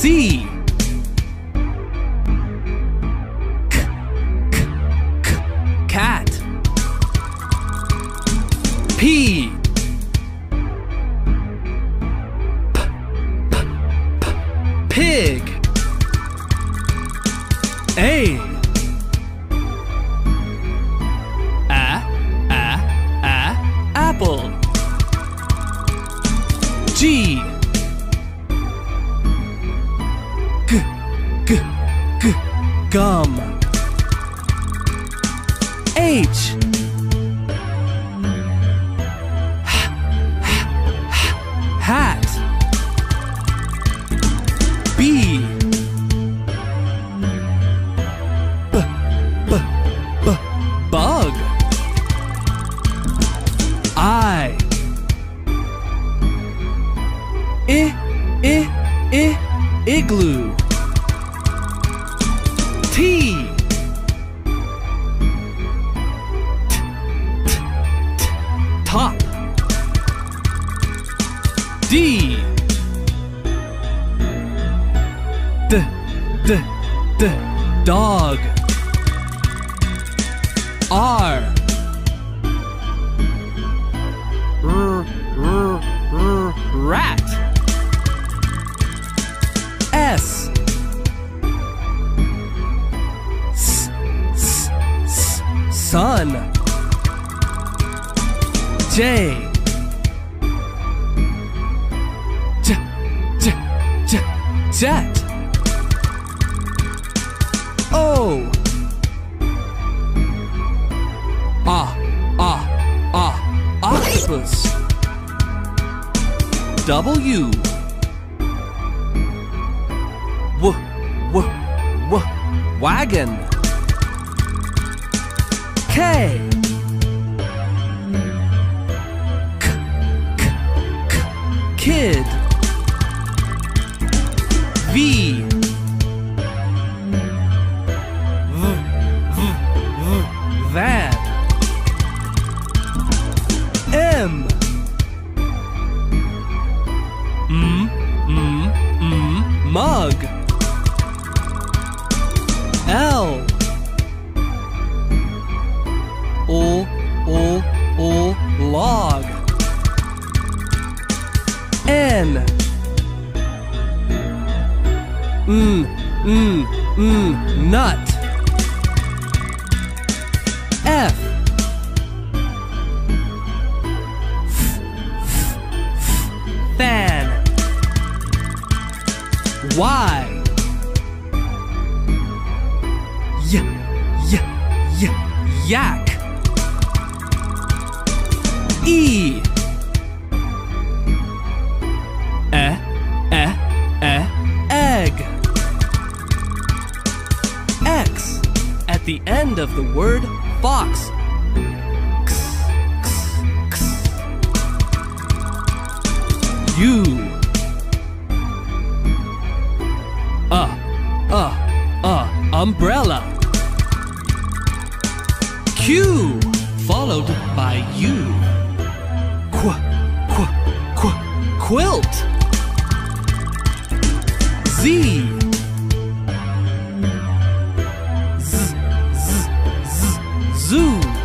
C. K, K, K, Cat. P. P, P, P, Pig. A. A A A Apple. G Gum. H. Hat. B. B B Bug. I. I I I Igloo T Top. D. D D D. Dog. R. R R R. Rat Sun J J J J Jet. O. Ah Ah Ah Octopus. W. W W W Wagon K K K Kid. V. V. V. Van. M. M M M Mug. L N. Mm Mm Mm Nut. F. Fan. Y. Y Y Yak. E the end of the word fox. U Uh Uh Uh Umbrella. Q followed by U. Qu Qu Qu Quilt. Z Zoo.